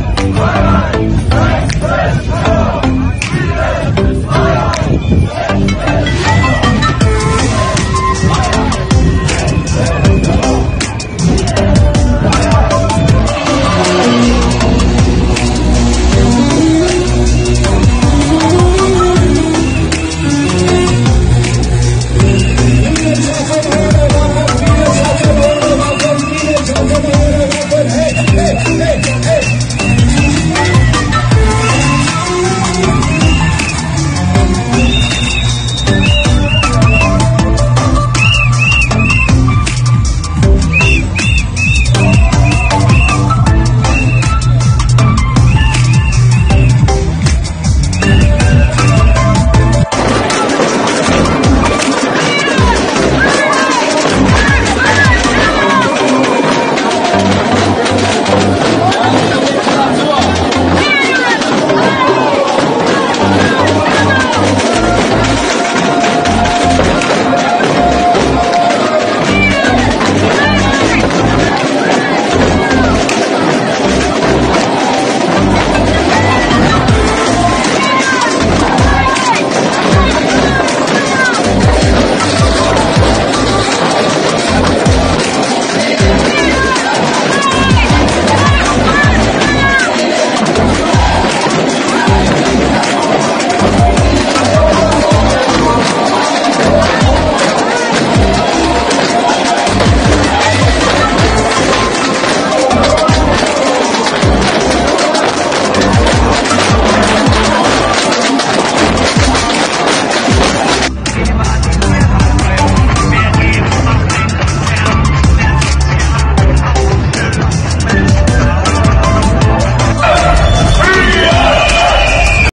Bye.